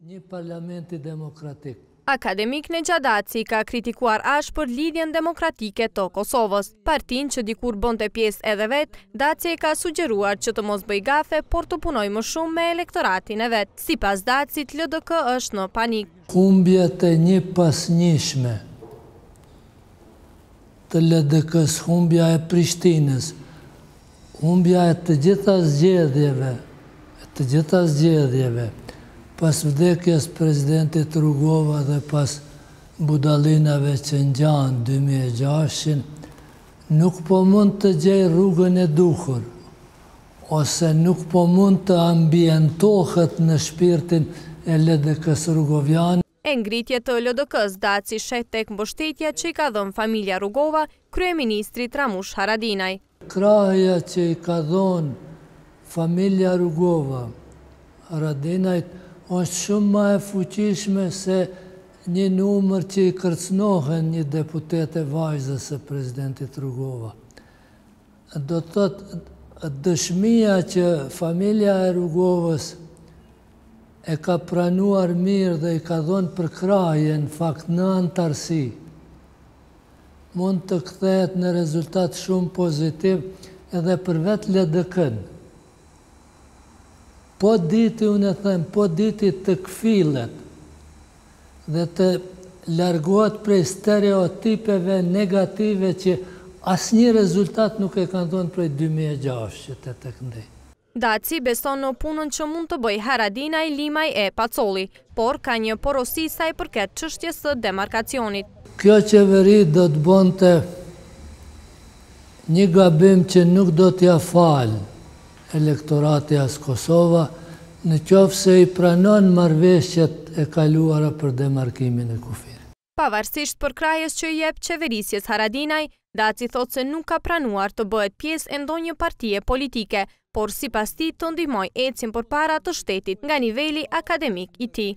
Një parlamenti demokratik. Akademik Nexhat Daci ka kritikuar ashpër Lidhjen Demokratike të Kosovës. Partinë që dikur bënte pjesë edhe vetë, Daci i ka sugjeruar që të mos bëjë gafe, por të punojë më shumë me elektoratin e vet. Sipas Dacit, LDK është në panik. Humbjet e njëpasnjëshme. të LDK-së humbja e Prishtinës, humbja e të gjitha zgjedhjeve, e të gjitha zgjedhjeve, pas vdekjes presidentit Rugova dhe pas budallinave që ngjanë dy mijë e gjashtën, nuk po mund të gjejë rrugën e duhur, ose nuk po mund të ambientohet në shpirtin e LDK-së rugoviane. E ngritje të LDK-së Daci sheh te mbështetja që i ka dhënë familja Rugova kryeministrit Ramush Haradinaj. Krahja që i ka dhënë familja Rugova Haradinajt është shumë më e fuqishme se një numër që i kërcënohen një deputet e vajzës së presidentit Rugova. Do të thotë dëshmia që familja e Rugovës e ka pranuar mirë dhe i ka dhënë përkrahje në fakt në anëtarësi mund të kthehet në rezultat shumë pozitiv edhe për vetë LDK-në. Po diti, unë e them, po diti të kfillet, dhe të largohet prej stereotipeve negative që asnjë rezultat nuk e kanë dhënë prej dy mijë e gjashtës e tëkëndej. Daci beson në punën që mund të bëjë Haradinaj, Limaj e Pacolli, por ka një porosi sa i përket çështjes së demarkacionit. Kjo qeveri do të bënte një gabim që nuk do t'ia falë elektorati as Kosova, në qoftë se i pranon marrëveshjet e kaluara për demarkimin e kufirit. Pavarësisht përkrahjes që i jep qeverisjes Haradinaj, Daci thotë se nuk ka pranuar të bëhet pjesë e ndonjë partie politike, por sipas tij të ndihmojë ecjen përpara të shtetit nga niveli akademik i tij.